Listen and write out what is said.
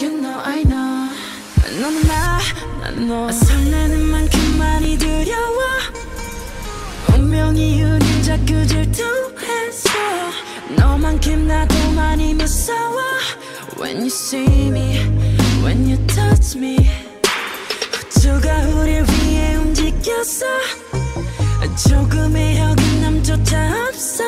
You know I know. 너는 나, 난너. 설레는 만큼 많이 두려워. 운명이 우릴 자꾸 질투해서. 너만큼 나도 많이 무서워. When you see me, when you touch me. 우주가 우릴 위해 움직였어 조금의 어긋남조차 없었어